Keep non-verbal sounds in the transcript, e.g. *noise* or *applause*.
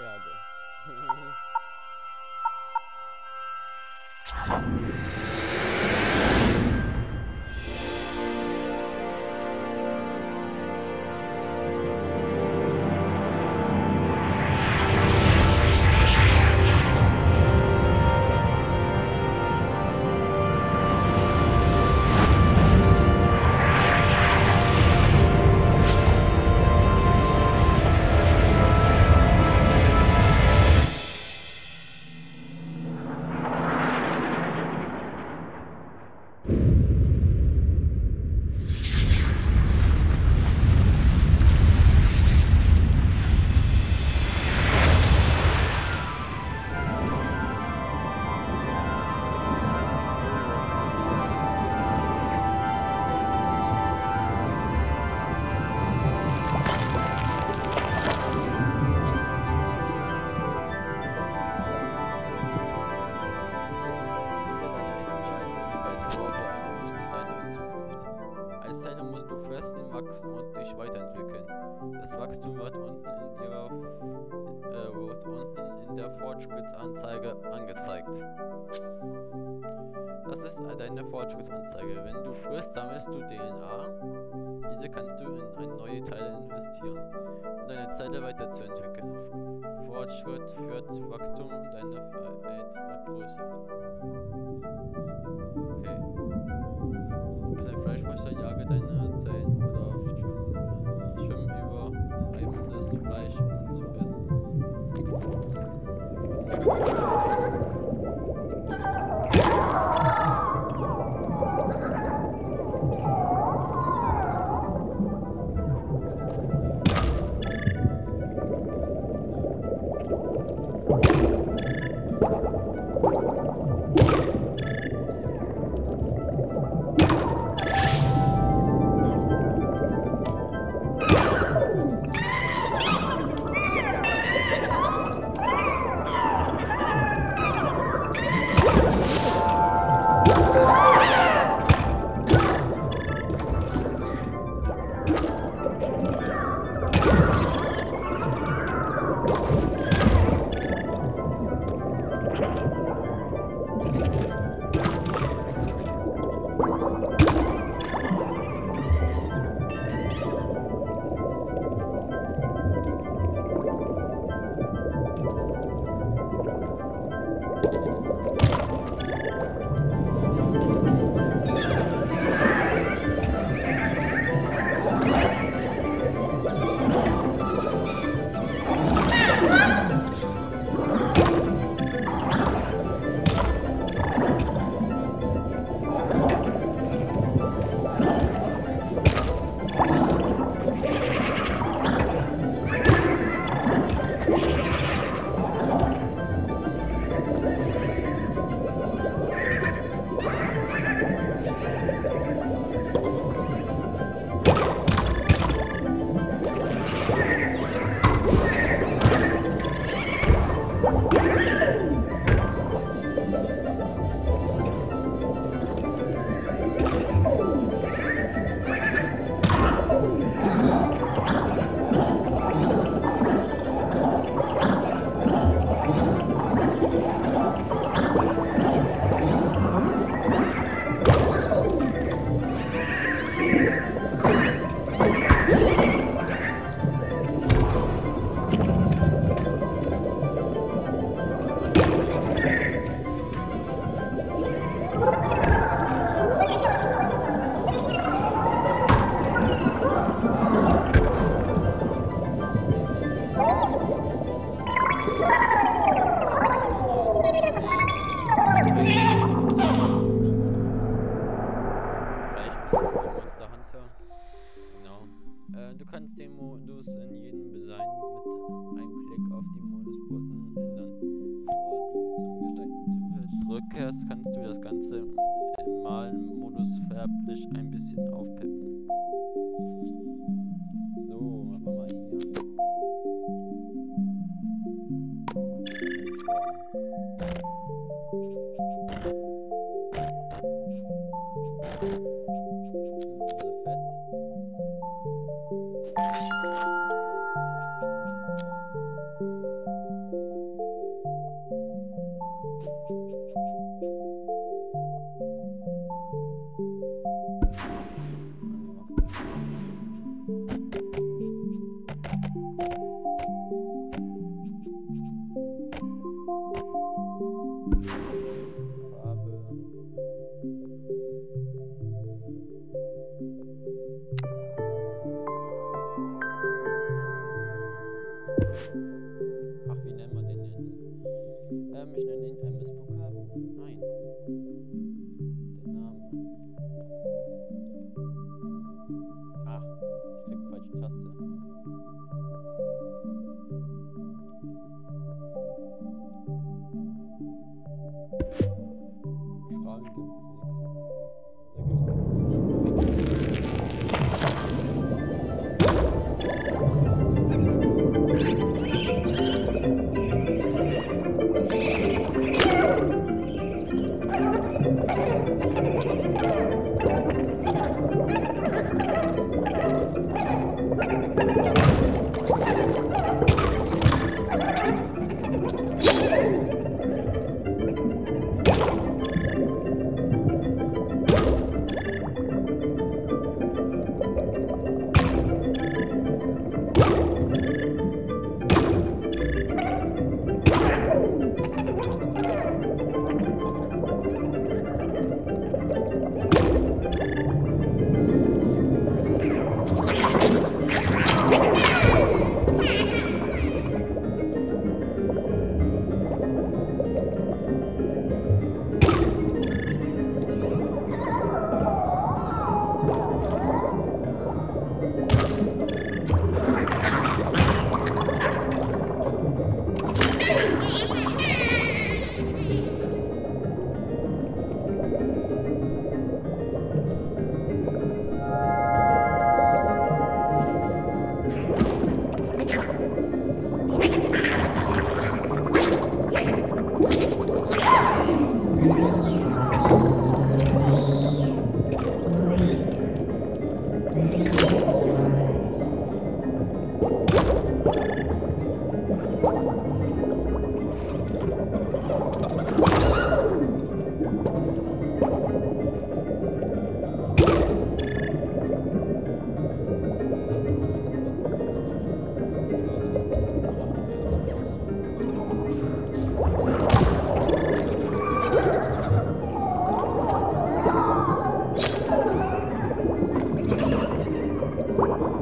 Yeah, I do. *laughs* angezeigt. Das ist deine Fortschrittsanzeige. Wenn du frisst, sammelst du DNA. Diese kannst du in ein neue Teile investieren, um deine Zelle weiterzuentwickeln. Fortschritt führt zu Wachstum, deine Welt wird größer. Okay. Du bist ein Fleischfresser, jage deine Zellen oder schwimm, schwimm über treibendes Fleisch, um zu fressen. den Modus in jedem Design mit einem Klick auf die Modus-Button ändern. Bevor du zum Rückkehrst, kannst du das Ganze im Malmodus färblich ein bisschen aufpeppen. Thanks. you.